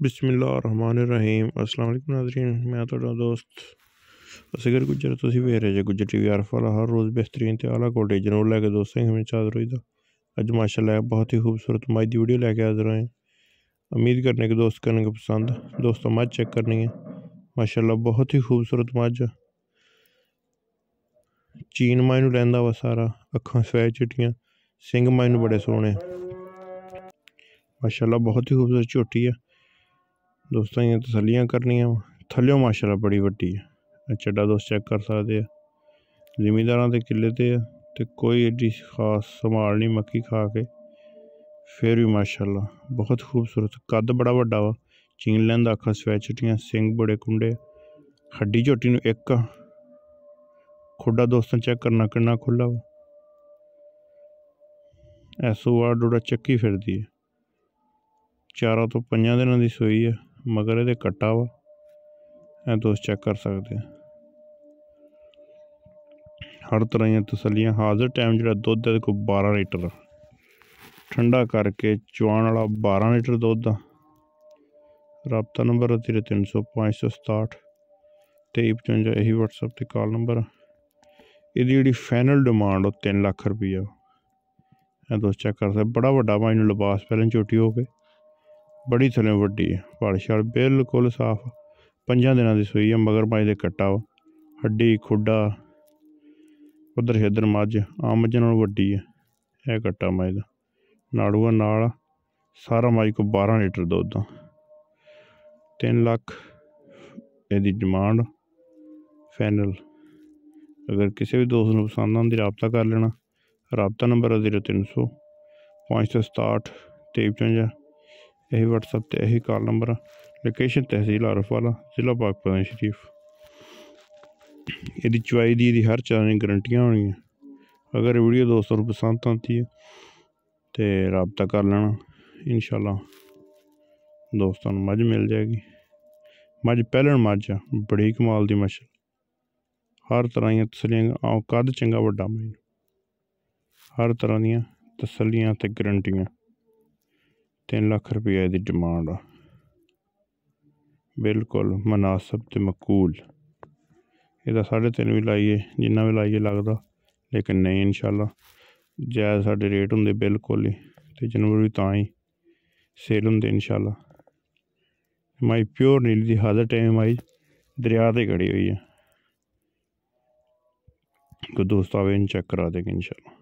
ਬਿਸਮਿਲ੍ਲਾਹਿਰਰਹਿਮਾਨਿਰਰਹੀਮ ਅਸਲਾਮ ਵਾਲੇਕੁਮ ਨਾਜ਼ਰੀਨ ਮੈਂ ਤੁਹਾਡਾ ਦੋਸਤ ਅਸਗਰ ਗੁਜਰ ਤੁਸੀਂ ਵੇਖ ਰਹੇ ਜੇ ਗੁਜਰ ਟੀਵੀ ਆਰਫ ਵਾਲਾ ਹਰ ਰੋਜ਼ ਬਿਹਤਰੀਨ ਤੇ ਆਲਾ ਕੋਟੇ ਜਨੂਰ ਲੈ ਕੇ ਦੋਸਤਾਂ ਹਮੇਸ਼ਾ ਹਾਜ਼ਰ ਹੋਈਦਾ ਅੱਜ ਮਾਸ਼ਾਅੱਲਾ ਬਹੁਤ ਹੀ ਖੂਬਸੂਰਤ ਮੱਝ ਦੀ ਵੀਡੀਓ ਲੈ ਕੇ ਹਾਜ਼ਰ ਹੋਏ ਉਮੀਦ ਕਰਨੇ ਕਿ ਦੋਸਤ ਕਰਨਗੇ ਪਸੰਦ ਦੋਸਤੋ ਮੱਝ ਚੈੱਕ ਕਰਨੀ ਹੈ ਮਾਸ਼ਾਅੱਲਾ ਬਹੁਤ ਹੀ ਖੂਬਸੂਰਤ ਮੱਝ ਚੀਨ ਮਾਈ ਨੂੰ ਲੈਂਦਾ ਵਾ ਸਾਰਾ ਅੱਖਾਂ ਸਵੈ ਚਿੱਟੀਆਂ ਸਿੰਘ ਮਾਈ ਨੂੰ ਬੜੇ ਸੋਹਣੇ ਮਾਸ਼ਾਅੱਲਾ ਬਹੁਤ ਹੀ ਖੂਬਸੂਰਤ ਝੋਟੀ ਹੈ ਦੋਸਤਾਂ ਦੀਆਂ ਤਸੱਲੀਆਂ ਕਰਨੀਆਂ ਥੱਲਿਓ ਮਾਸ਼ਾਅੱਲਾ ਬੜੀ ਵੱਡੀ ਹੈ ਚੱਡਾ ਦੋਸਤ ਚੈੱਕ ਕਰ ਸਕਦੇ ਆ। ਜ਼ਿਮੀਂਦਾਰਾਂ ਦੇ ਕਿੱਲੇ ਤੇ ਆ ਤੇ ਕੋਈ ਏਡੀ ਖਾਸ ਸੰਭਾਲ ਨਹੀਂ ਮੱਕੀ ਖਾ ਕੇ। ਫਿਰ ਵੀ ਮਾਸ਼ਾਅੱਲਾ ਬਹੁਤ ਖੂਬਸੂਰਤ। ਕੱਦ ਬੜਾ ਵੱਡਾ ਵਾ। ਚੀਨ ਲੈਂਦਾ ਅੱਖਾਂ ਸਵੈ ਚਿੱਟੀਆਂ ਸਿੰਘ ਬੜੇ ਕੁੰਡੇ। ਹੱਡੀ ਝੋਟੀ ਨੂੰ ਇੱਕ ਖੁੱਡਾ ਦੋਸਤਾਂ ਚੈੱਕ ਕਰਨਾ ਕਿੰਨਾ ਖੁੱਲਾ ਵਾ। ਐਸੋ ਆ ਡੋੜਾ ਚੱਕੀ ਫਿਰਦੀ ਹੈ ਚਾਰਾਂ ਤੋਂ ਪੰਜਾਂ ਦਿਨਾਂ ਦੀ ਸੋਈ ਹੈ ਮਗਰ ਇਹਦੇ ਕੱਟਾ ਵਾ। ਇਹ ਤੁਸੀਂ ਚੈੱਕ ਕਰ ਸਕਦੇ ਹੋ ਹਰ ਤਰ੍ਹਾਂ ਦੀਆਂ ਤਸੱਲੀਆਂ। ਹਾਜ਼ਰ ਟਾਈਮ ਜਿਹੜਾ ਦੁੱਧ ਹੈ ਕੋ 12 ਲੀਟਰ ਠੰਡਾ ਕਰਕੇ ਚੁਆਣ ਵਾਲਾ 12 ਲੀਟਰ ਦੁੱਧ ਆ। ਰਾਬਤਾ ਨੰਬਰ 30567 2355 ਇਹੀ WhatsApp ਤੇ ਕਾਲ ਨੰਬਰ ਇਹਦੀ ਜਿਹੜੀ ਫਾਈਨਲ ਡਿਮਾਂਡ ਉਹ 3 ਲੱਖ ਰੁਪਈਆ। ਇਹ ਦੋਸਤ ਚੈੱਕ ਕਰ ਸਕਦੇ ਬੜਾ ਵੱਡਾ ਵਾ ਇਹਨੂੰ ਲਿਬਾਸ ਪਹਿਲਾਂ ਛੋਟੀ ਹੋ ਕੇ। ਬੜੀ ਥਲੇ ਵੱਡੀ ਹੈ। ਪੜ ਛੜ ਬਿਲਕੁਲ ਸਾਫ਼। ਪੰਜਾਂ ਦਿਨਾਂ ਦੀ ਸੂਈ ਹੈ, ਮਗਰ ਭਾਈ ਦੇ ਕੱਟਾ ਵਾ। ਹੱਡੀ, ਖੁੱਡਾ, ਉਧਰ ਇਧਰ ਮੱਝ, ਆਮ ਮੱਝ ਨਾਲੋਂ ਵੱਡੀ ਹੈ। ਇਹ ਕੱਟਾ ਮੱਝ ਦਾ। ਨਾੜੂਆ ਨਾਲ ਸਾਰਾ ਮੱਝ ਕੋ 12 ਲੀਟਰ ਦੁੱਧ ਦਾ 3 ਲੱਖ ਇਹਦੀ ਡਿਮਾਂਡ। ਫਾਈਨਲ। ਅਗਰ ਕਿਸੇ ਵੀ ਦੋਸਤ ਨੂੰ ਪਸੰਦ ਆਉਂਦੀ, ਰਾਬਤਾ ਕਰ ਲੈਣਾ। ਰਾਬਤਾ ਨੰਬਰ ਹੈ 0300 567 2355 ਇਹੀ WhatsApp ਤੇ ਇਹੀ ਕਾਲ ਨੰਬਰ ਲੋਕੇਸ਼ਨ ਤਹਿਸੀਲ ਆਰਫ ਵਾਲਾ ਜ਼ਿਲ੍ਹਾ ਪਾਕਪਾਨ ਸ਼ਰੀਫ। ਇਹਦੀ ਚੁਆਈ ਦੀ ਇਹਦੀ ਹਰ ਚਾਹ ਦੀਆਂ ਗਰੰਟੀਆਂ ਹੋਣਗੀਆਂ। ਅਗਰ ਵੀਡੀਓ ਦੋਸਤਾਂ ਨੂੰ ਪਸੰਦ ਆਉਂਦੀ ਹੈ, ਤੇ ਰਾਬਤਾ ਕਰ ਲੈਣਾ। ਇਨਸ਼ਾਅੱਲਾ ਦੋਸਤਾਂ ਨੂੰ ਮੱਝ ਮਿਲ ਜਾਏਗੀ। ਮੱਝ ਪਹਿਲਣ ਮੱਝ ਆ, ਬੜੀ ਕਮਾਲ ਦੀ ਮੱਝ। ਹਰ ਤਰ੍ਹਾਂ ਦੀਆਂ ਤਸਲੀਆਂ ਆ ਕੱਦ ਚੰਗਾ ਵੱਡਾ ਮੱਝ ਹਰ ਤਰ੍ਹਾਂ ਦੀਆਂ ਤਸੱਲੀਆਂ ਤੇ ਗਰੰਟੀਆਂ तीन लख रुपये की डिमांड बिल्कुल मुनासिब तो मकूल। यदा साढ़े तीन भी लाइए, जिन्ना भी लाइए लगता लेकिन नहीं इनशाला जायज़ साढ़े रेट होंगे बिल्कुल ही तो जनवरी ता ही सेल होंगे इनशाला माई प्योर नील की हर टाइम माई दरिया घड़ी हुई है कोई दोस्त आवे चेक करा देगा इनशाला